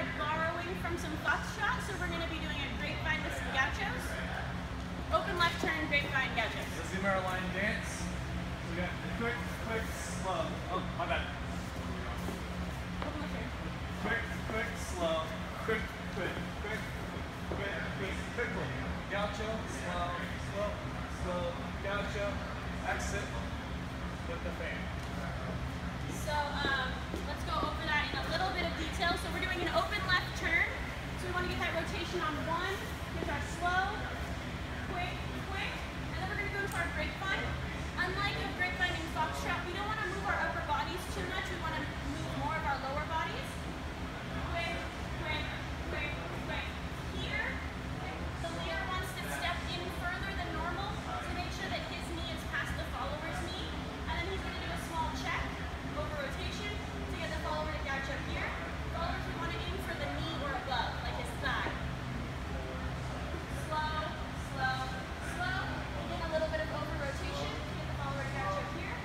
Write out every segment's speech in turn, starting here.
in from some foxtrot, so we're going to be doing a grapevine with some gauchos. Open left turn, grapevine, gauchos. The Zumar line dance. We got quick, quick, slow. Oh, my bad. Quick, quick, slow. Quick, quick, quick, quick, quick, quickly. Gaucho, slow, slow, slow. Gaucho, exit with the fan. So um, let's go over that in a little bit of detail. So we're doing an open left turn. So we want to get that rotation on one. Here's our slow, quick, quick. And then we're going to go into our grapevine. Unlike a grapevine in foxtrot, we don't want to move our upper bodies too much. We want to move more of our lower bodies. Quick, quick, quick, quick. Here, the leader wants to step in further than normal to make sure that his knee is past the follower's knee. And then he's going to do a small check over rotation to get the follower to gaucho up here. Followers, we want to aim for the knee or above, like his thigh. Slow, slow, slow. Again, a little bit of over rotation to get the follower to gaucho up here.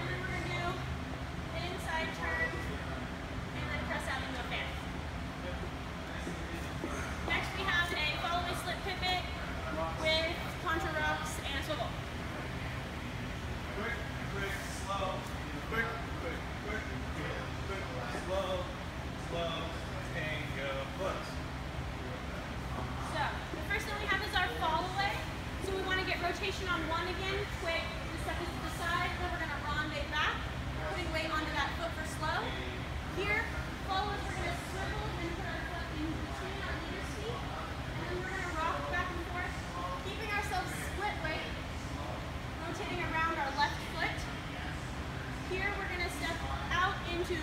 And then we're going to do an inside turn and then press out into a fan. Next we have a fall away slip pivot with contra rocks and a swivel. Quick, quick, slow. Quick, quick, quick, quick, quick, slow, slow. Tango plus. So the first thing we have is our fall away. So we want to get rotation on one again, quick, the second to the side, then we're going to ronde back, putting weight onto that foot for slow. Here, followers, we're to swivel then put our foot in between our leader's feet, and then we're to rock back and forth, keeping ourselves split weight, rotating around our left foot. Here we're going to step out into